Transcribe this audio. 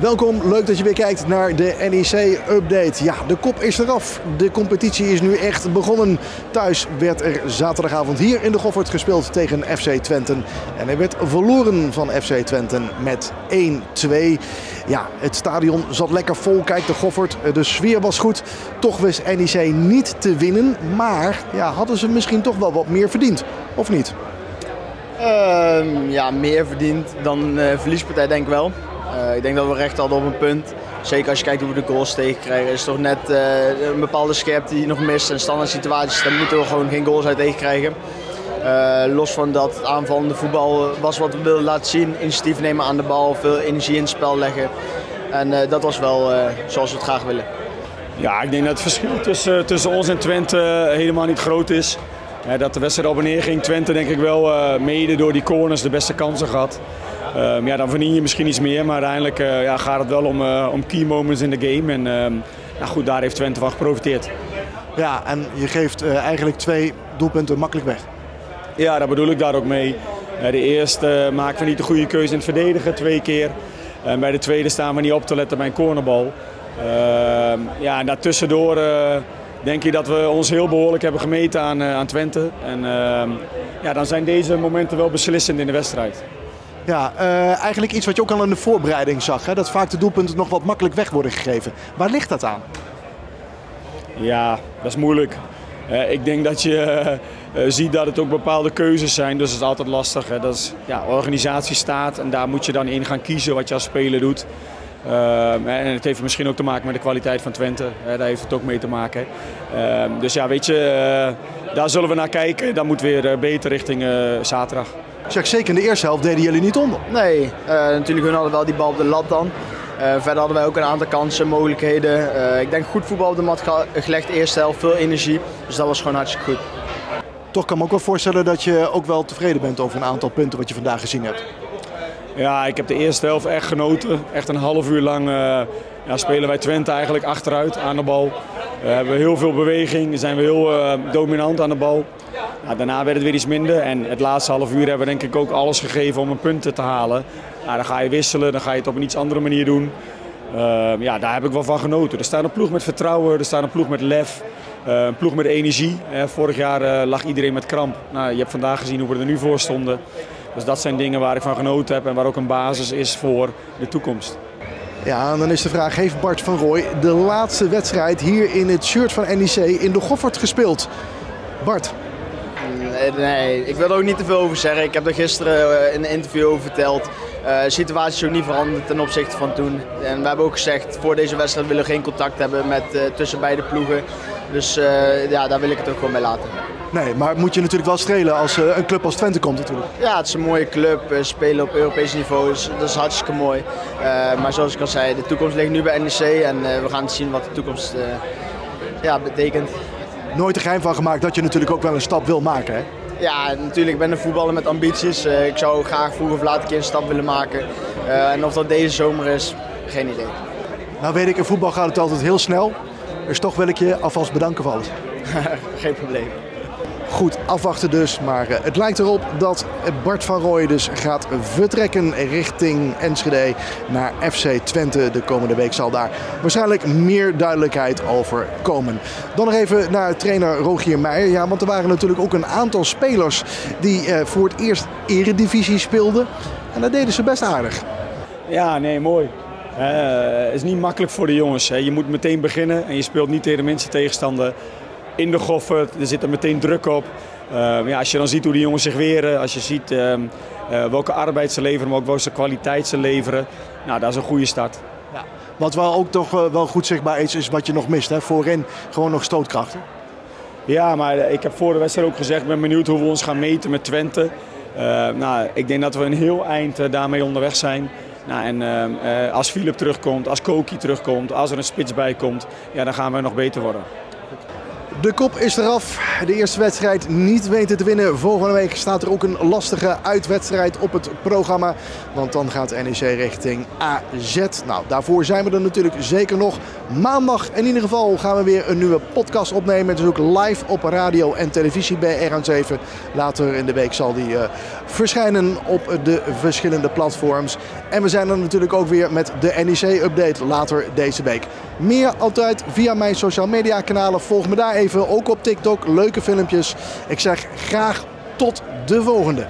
Welkom, leuk dat je weer kijkt naar de NEC-update. Ja, de kop is eraf. De competitie is nu echt begonnen. Thuis werd er zaterdagavond hier in de Goffert gespeeld tegen FC Twente. En er werd verloren van FC Twente met 1-2. Ja, het stadion zat lekker vol. Kijk, de Goffert, de sfeer was goed. Toch wist NEC niet te winnen. Maar ja, hadden ze misschien toch wel wat meer verdiend, of niet? Uh, ja, meer verdiend dan uh, verliespartij denk ik wel. Uh, ik denk dat we recht hadden op een punt. Zeker als je kijkt hoe we de goals tegenkrijgen. Is toch net uh, een bepaalde scherpte die nog mist. En standaard situaties, daar moeten we gewoon geen goals uit tegenkrijgen. los van dat aanvallende voetbal was wat we wilden laten zien. Initiatief nemen aan de bal, veel energie in het spel leggen. En dat was wel zoals we het graag willen. Ja, ik denk dat het verschil tussen, tussen ons en Twente helemaal niet groot is. dat de wedstrijd op en neer ging. Twente denk ik wel mede door die corners de beste kansen gehad. Um, ja, dan verdien je misschien iets meer, maar uiteindelijk uh, ja, gaat het wel om, uh, om key moments in de game. En um, nou goed, daar heeft Twente van geprofiteerd. Ja, en je geeft uh, eigenlijk twee doelpunten makkelijk weg. Ja, daar bedoel ik daar ook mee. de eerste maken we niet de goede keuze in het verdedigen, twee keer. En bij de tweede staan we niet op te letten bij een cornerbal. Ehm, ja, en daartussendoor denk ik dat we ons heel behoorlijk hebben gemeten aan, aan Twente. En ja, dan zijn deze momenten wel beslissend in de wedstrijd. Ja, uh, eigenlijk iets wat je ook al in de voorbereiding zag. Hè? Dat vaak de doelpunten nog wat makkelijk weg worden gegeven. Waar ligt dat aan? Ja, dat is moeilijk. Uh, ik denk dat je uh, ziet dat het ook bepaalde keuzes zijn. Dus dat is altijd lastig. Hè? Dat is ja, organisatie staat en daar moet je dan in gaan kiezen wat je als speler doet. En het heeft misschien ook te maken met de kwaliteit van Twente. daar heeft het ook mee te maken. dus ja, weet je, daar zullen we naar kijken. Dan moet weer beter richting zaterdag. Zeg, zeker in de eerste helft deden jullie niet onder. Nee, uh, natuurlijk hun hadden wel die bal op de lat dan. Uh, verder hadden wij ook een aantal kansen, mogelijkheden. Uh, ik denk goed voetbal op de mat gelegd, eerste helft, veel energie. Dus dat was gewoon hartstikke goed. Toch kan ik me ook wel voorstellen dat je ook wel tevreden bent over een aantal punten wat je vandaag gezien hebt. Ja, ik heb de eerste helft echt genoten. Echt een half uur lang ja, spelen wij Twente eigenlijk achteruit aan de bal. We hebben heel veel beweging, zijn we heel dominant aan de bal. Ja, daarna werd het weer iets minder en het laatste half uur hebben we denk ik ook alles gegeven om een punt te halen. Dan ga je wisselen, dan ga je het op een iets andere manier doen. Uh, ja, daar heb ik wel van genoten. Er staat een ploeg met vertrouwen, er staat een ploeg met lef, een ploeg met energie. vorig jaar lag iedereen met kramp. Nou, je hebt vandaag gezien hoe we er nu voor stonden. Dus dat zijn dingen waar ik van genoten heb en waar ook een basis is voor de toekomst. Ja, en dan is de vraag, heeft Bart van Rooij de laatste wedstrijd hier in het shirt van NEC in de Goffert gespeeld? Bart? Nee, ik wil er ook niet te veel over zeggen. Ik heb er gisteren in een interview over verteld. Uh, de situatie is ook niet veranderd ten opzichte van toen. En we hebben ook gezegd, voor deze wedstrijd willen we geen contact hebben met, uh, tussen beide ploegen. Dus uh, ja, daar wil ik het ook gewoon bij laten. Nee, maar het moet je natuurlijk wel strelen als een club als Twente komt natuurlijk. Ja, het is een mooie club. spelen op Europees niveau, dus dat is hartstikke mooi. maar zoals ik al zei, de toekomst ligt nu bij NEC en we gaan zien wat de toekomst ja, betekent nooit een geheim van gemaakt dat je natuurlijk ook wel een stap wil maken. Hè? Ja, natuurlijk. Ik ben een voetballer met ambities. Uh, ik zou graag vroeg of laat een keer een stap willen maken. Uh, en of dat deze zomer is, geen idee. Nou weet ik, in voetbal gaat het altijd heel snel. Dus toch wil ik je alvast bedanken voor alles. geen probleem. Goed, afwachten dus. Maar uh, het lijkt erop dat Bart van Rooij dus gaat vertrekken richting Enschede naar FC Twente. De komende week zal daar waarschijnlijk meer duidelijkheid over komen. Dan nog even naar trainer Rogier Meijer. Ja, want er waren natuurlijk ook een aantal spelers die uh, voor het eerst eredivisie speelden. En dat deden ze best aardig. Ja, nee, mooi. Het uh, is niet makkelijk voor de jongens. Hè. Je moet meteen beginnen en je speelt niet tegen de minste tegenstander in de goffert. Er zit er meteen druk op. Uh, ja, als je dan ziet hoe die jongens zich weren, als je ziet uh, uh, welke arbeid ze leveren, maar ook welke kwaliteit ze leveren, nou, dat is een goede start. Ja. Wat wel ook toch eh, wel goed zichtbaar is, is wat je nog mist. Hè? Voorin gewoon nog stootkrachten. Ja, maar ik heb voor de wedstrijd ook gezegd, ik ben benieuwd hoe we ons gaan meten met Twente. nou, ik denk dat we een heel eind daarmee onderweg zijn. Nou, en als Philip terugkomt, als Koki terugkomt, als er een spits bij komt, ja, dan gaan we nog beter worden. De kop is eraf. De eerste wedstrijd niet weten te winnen. Volgende week staat er ook een lastige uitwedstrijd op het programma. Want dan gaat NEC richting AZ. Nou, daarvoor zijn we er natuurlijk zeker nog. Maandag in ieder geval gaan we weer een nieuwe podcast opnemen. Dus ook live op radio en televisie bij RN7. Later in de week zal die uh, verschijnen op de verschillende platforms. En we zijn er natuurlijk ook weer met de NEC-update later deze week. Meer altijd via mijn social media kanalen. Volg me daar even, ook op TikTok. Leuke filmpjes. Ik zeg graag tot de volgende.